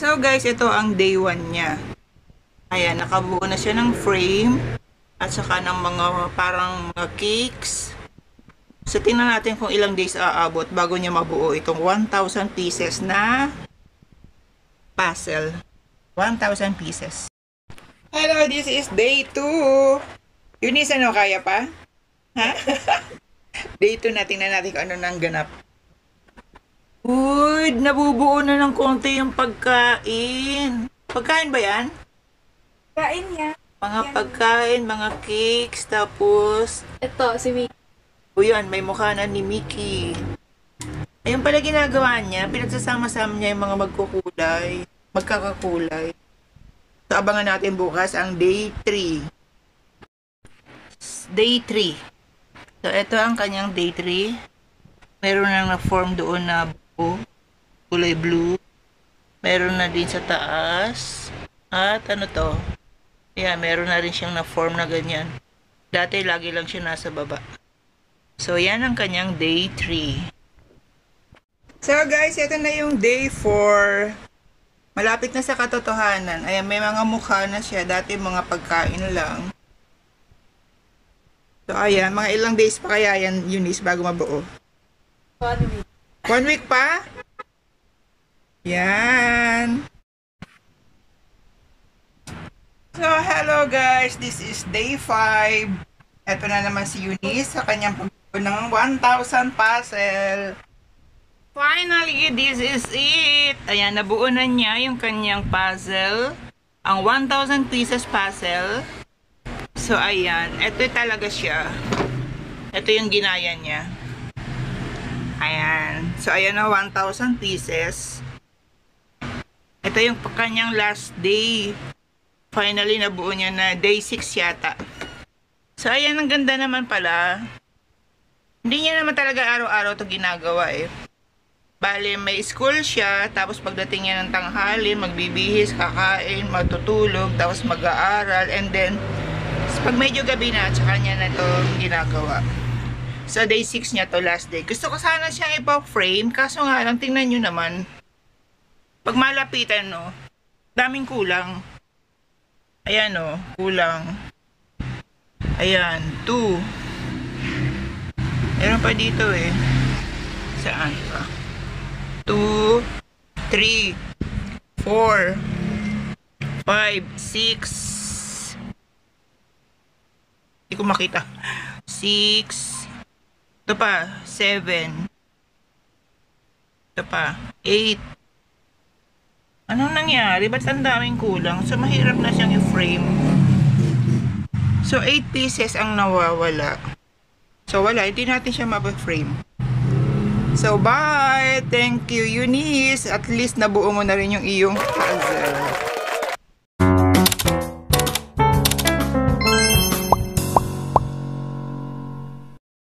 guys, ito ang day 1 niya. Ayan, nakabuo na siya ng frame at saka ng mga parang mga cakes. So, tingnan natin kung ilang days aabot bago niya mabuo itong 1,000 pieces na puzzle. 1,000 pieces. Hello, this is day 2. Eunice, ano, kaya pa? Ha? day 2 na, tingnan natin kung ano nang ganap. Uy, nabubuo na ng konti yung pagkain. Pagkain ba yan? Kain niya. Mga Yan. pagkain, mga cakes, tapos... Ito, si Vicky. O yan, may mukha na ni Mickey. Ayun pala ginagawa niya, pinagsasama-sama niya yung mga magkukulay, magkakakulay. So, abangan natin bukas ang day 3. Day 3. So, ito ang kanyang day 3. Meron na na-form doon na kulay blue. Meron na din sa taas. At ano to? Yeah, meron na rin siyang na-form na ganyan. Dati lagi lang siya nasa baba. So, yan ang kanyang day 3. So, guys, ito na yung day 4. Malapit na sa katotohanan. Ayan, may mga mukha na siya. Dati mga pagkain lang. So, ayan, mga ilang days pa kaya yan, Eunice, bago mabuo. One week. One week pa? Yan. So, hello guys. This is day 5. Ito na naman si Eunice sa kanyang pagbuo ng 1,000 puzzle. Finally, this is it. Ayan, nabuo na niya yung kanyang puzzle. Ang 1,000 pieces puzzle. So, ayan. Ito talaga siya. Ito yung ginaya niya. Ayan. So, ayan na 1,000 pieces. Ito yung kanyang last day. Finally, nabuo niya na day 6 yata. So, ayan, ang ganda naman pala. Hindi niya naman talaga araw-araw to ginagawa eh. Bale, may school siya, tapos pagdating niya ng tanghali, magbibihis, kakain, matutulog, tapos mag-aaral, and then, pag medyo gabi na, tsaka niya na to ginagawa. So, day 6 niya to last day. Gusto ko sana siyang ipa-frame, kaso nga lang, tingnan nyo naman. Pag malapitan, no, daming kulang. Ayan, no, kulang. Ayan, 2. Meron pa dito, eh. Saan pa? 2, 3, 4, 5, 6. Hindi ko makita. 6, ito pa, 7. Ito pa, 8. Anong nangyari? Ba't ang daming kulang? So, mahirap na siyang i-frame. So, 8 pieces ang nawawala. So, wala. Hindi natin siya mapag-frame. So, bye! Thank you, Eunice. At least nabuo mo na rin yung iyong puzzle.